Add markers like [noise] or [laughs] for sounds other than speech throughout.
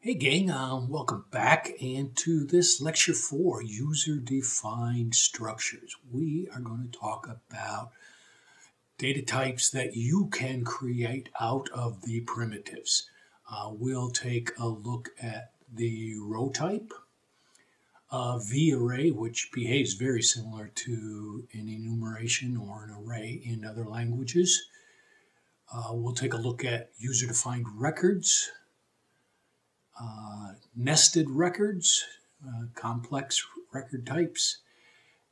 Hey gang, um, welcome back and to this lecture for user-defined structures. We are going to talk about data types that you can create out of the primitives. Uh, we'll take a look at the row type, uh, V-array, which behaves very similar to an enumeration or an array in other languages. Uh, we'll take a look at user-defined records, uh, nested records, uh, complex record types,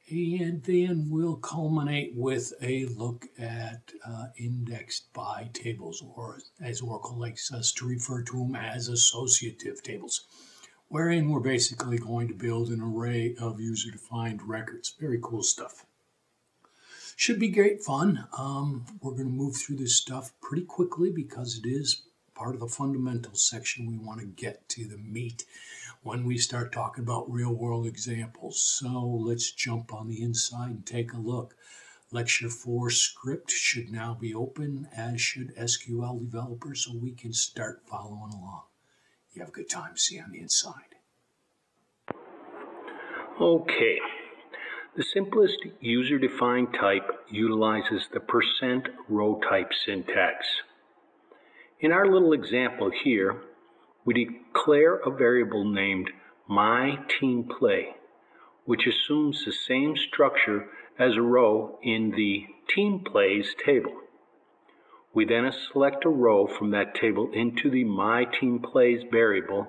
and then we'll culminate with a look at uh, indexed by tables, or as Oracle likes us to refer to them as associative tables, wherein we're basically going to build an array of user-defined records. Very cool stuff. Should be great fun. Um, we're going to move through this stuff pretty quickly because it is part of the fundamentals section. We want to get to the meat when we start talking about real world examples. So let's jump on the inside and take a look. Lecture 4 script should now be open, as should SQL developer, so we can start following along. You have a good time. See you on the inside. Okay. The simplest user-defined type utilizes the percent row type syntax. In our little example here, we declare a variable named myTeamPlay, which assumes the same structure as a row in the TeamPlays table. We then select a row from that table into the myTeamPlays variable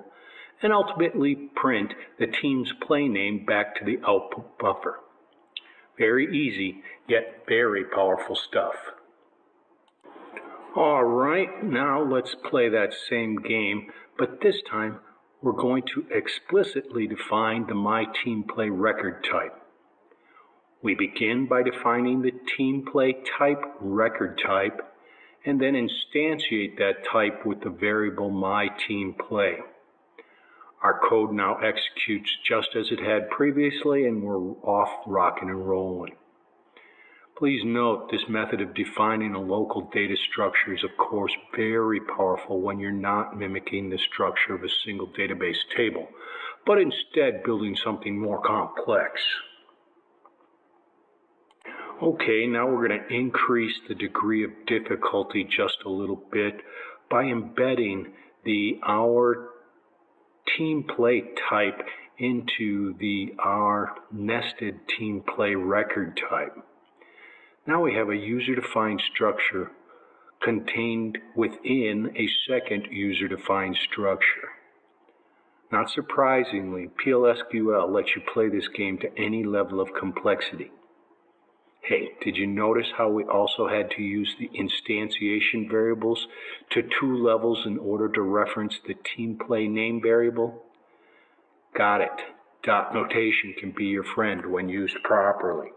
and ultimately print the team's play name back to the output buffer. Very easy, yet very powerful stuff. All right, now let's play that same game, but this time we're going to explicitly define the My Team Play record type. We begin by defining the team play type record type and then instantiate that type with the variable My Team Play. Our code now executes just as it had previously, and we're off rocking and rolling. Please note this method of defining a local data structure is of course very powerful when you're not mimicking the structure of a single database table, but instead building something more complex. Okay, now we're going to increase the degree of difficulty just a little bit by embedding the our team play type into the our nested team play record type. Now we have a user-defined structure contained within a second user-defined structure. Not surprisingly, PLSQL lets you play this game to any level of complexity. Hey, did you notice how we also had to use the instantiation variables to two levels in order to reference the team play name variable? Got it. Dot notation can be your friend when used properly.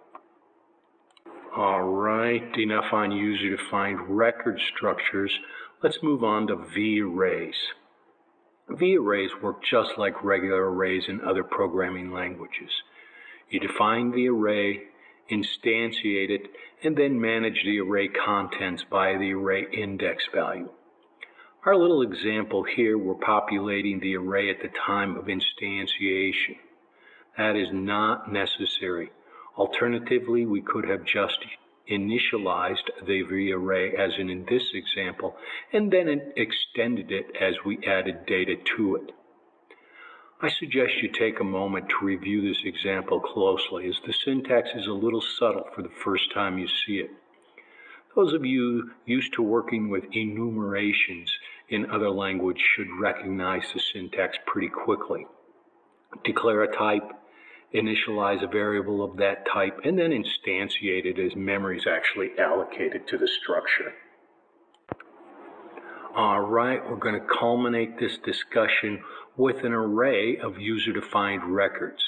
All right, enough on user-defined record structures. Let's move on to V-arrays. V-arrays work just like regular arrays in other programming languages. You define the array, instantiate it, and then manage the array contents by the array index value. Our little example here, we're populating the array at the time of instantiation. That is not necessary. Alternatively, we could have just initialized the V-array as in, in this example, and then extended it as we added data to it. I suggest you take a moment to review this example closely as the syntax is a little subtle for the first time you see it. Those of you used to working with enumerations in other language should recognize the syntax pretty quickly. Declare a type, initialize a variable of that type, and then instantiate it as memory is actually allocated to the structure. All right, we're going to culminate this discussion with an array of user-defined records,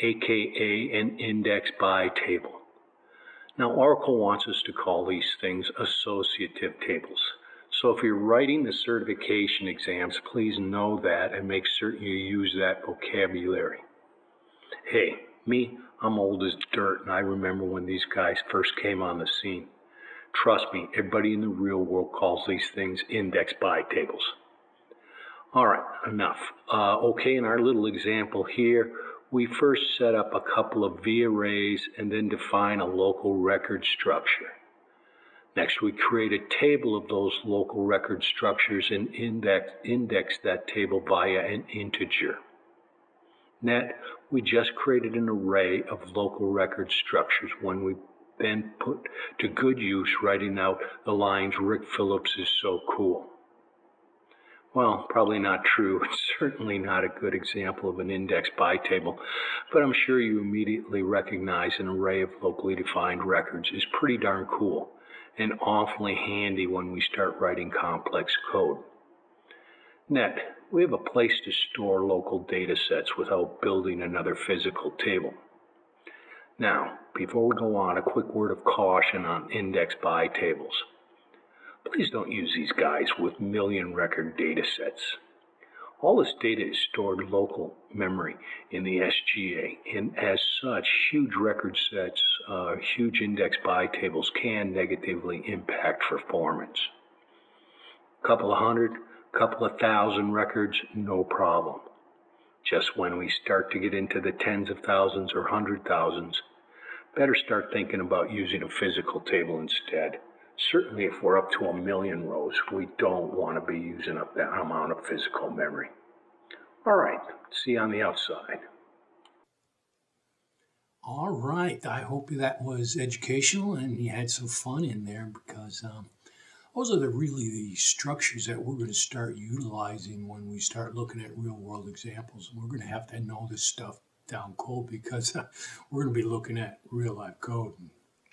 aka an index by table. Now, Oracle wants us to call these things associative tables. So if you're writing the certification exams, please know that and make certain you use that vocabulary. Hey, me, I'm old as dirt, and I remember when these guys first came on the scene. Trust me, everybody in the real world calls these things index by tables. All right, enough. Uh, okay, in our little example here, we first set up a couple of V arrays and then define a local record structure. Next, we create a table of those local record structures and index, index that table via an integer. Net, we just created an array of local record structures when we then put to good use writing out the lines Rick Phillips is so cool. Well, probably not true. [laughs] It's certainly not a good example of an index by table, but I'm sure you immediately recognize an array of locally defined records is pretty darn cool and awfully handy when we start writing complex code. Net, we have a place to store local data sets without building another physical table. Now, before we go on, a quick word of caution on index by tables. Please don't use these guys with million record data sets. All this data is stored local memory in the SGA, and as such, huge record sets, uh, huge index by tables can negatively impact performance. A couple of hundred, couple of thousand records, no problem. Just when we start to get into the tens of thousands or hundred thousands, better start thinking about using a physical table instead. Certainly, if we're up to a million rows, we don't want to be using up that amount of physical memory. All right, see you on the outside. All right, I hope that was educational and you had some fun in there because um, those are the really the structures that we're going to start utilizing when we start looking at real world examples. We're going to have to know this stuff down cold because uh, we're going to be looking at real life code. And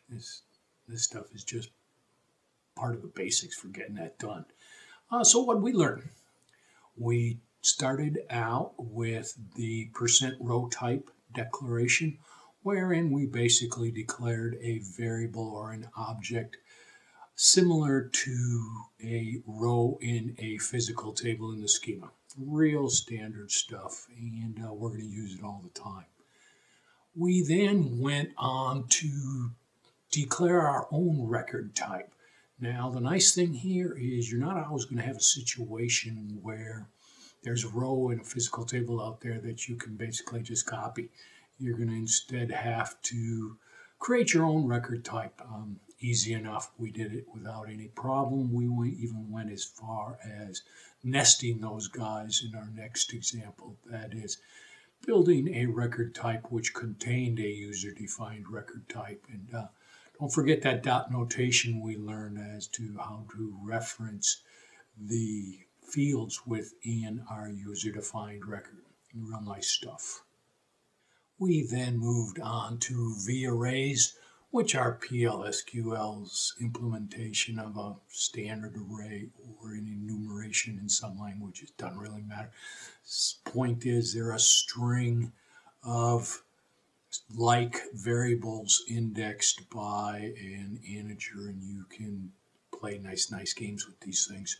this this stuff is just part of the basics for getting that done. Uh, so what we learned? We started out with the percent row type declaration, wherein we basically declared a variable or an object similar to a row in a physical table in the schema. Real standard stuff, and uh, we're going to use it all the time. We then went on to declare our own record type. Now, the nice thing here is you're not always going to have a situation where there's a row in a physical table out there that you can basically just copy. You're going to instead have to create your own record type. Um, easy enough. We did it without any problem. We even went as far as nesting those guys in our next example. That is, building a record type which contained a user-defined record type. And uh, don't forget that dot notation we learned as to how to reference the fields within our user-defined record. Real nice stuff. We then moved on to V-arrays, which are PLSQL's implementation of a standard array or an enumeration in some languages. Doesn't really matter. Point is, they're a string of like variables indexed by an integer and you can play nice nice games with these things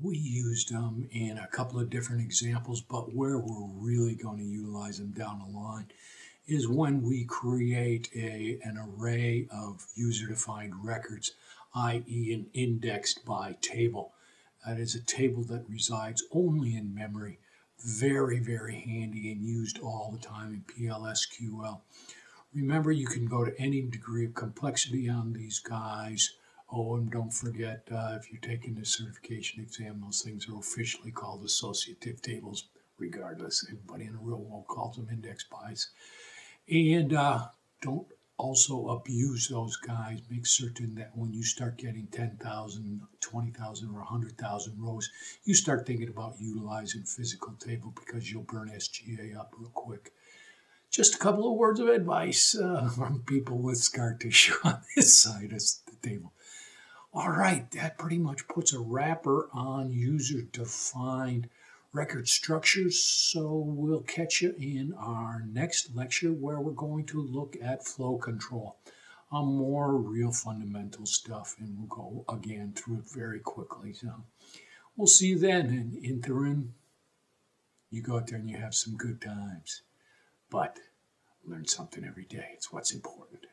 we used them in a couple of different examples but where we're really going to utilize them down the line is when we create a, an array of user-defined records i.e. an indexed by table that is a table that resides only in memory very, very handy and used all the time in PLSQL. Remember, you can go to any degree of complexity on these guys. Oh, and don't forget, uh, if you're taking the certification exam, those things are officially called associative tables, regardless. Everybody in the real world calls them index bys. And uh, don't also abuse those guys. Make certain that when you start getting 10,000, 20,000, or 100,000 rows, you start thinking about utilizing physical table because you'll burn SGA up real quick. Just a couple of words of advice uh, [laughs] from people with scar tissue [laughs] on this side of the table. All right, that pretty much puts a wrapper on user defined record structures. So we'll catch you in our next lecture where we're going to look at flow control. on more real fundamental stuff and we'll go again through it very quickly. So we'll see you then. And interim, you go out there and you have some good times. But learn something every day. It's what's important.